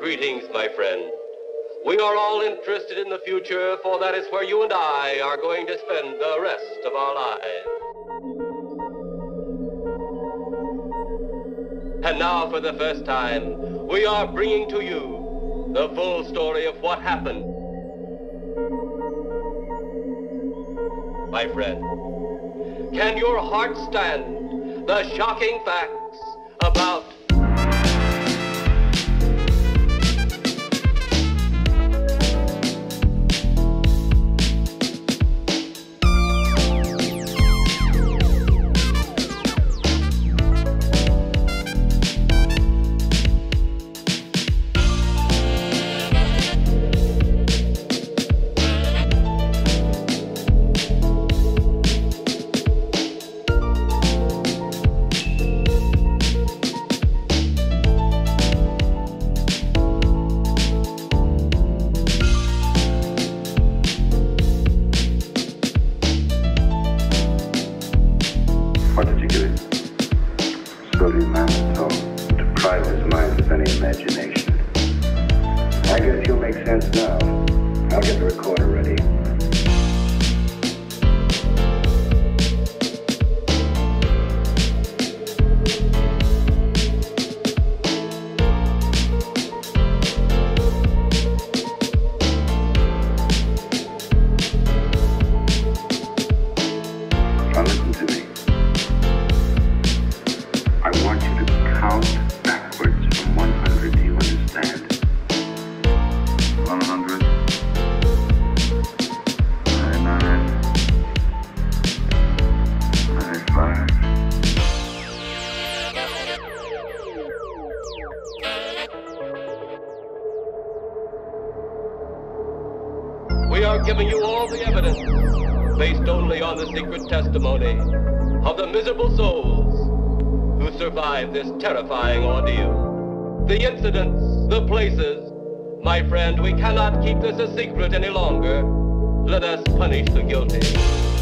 Greetings, my friend. We are all interested in the future, for that is where you and I are going to spend the rest of our lives. And now, for the first time, we are bringing to you the full story of what happened. My friend, can your heart stand the shocking facts about Sodium amytal. Deprive his mind of any imagination. I guess you'll make sense now. I'll get the recorder ready. We are giving you all the evidence, based only on the secret testimony of the miserable souls who survived this terrifying ordeal. The incidents, the places. My friend, we cannot keep this a secret any longer. Let us punish the guilty.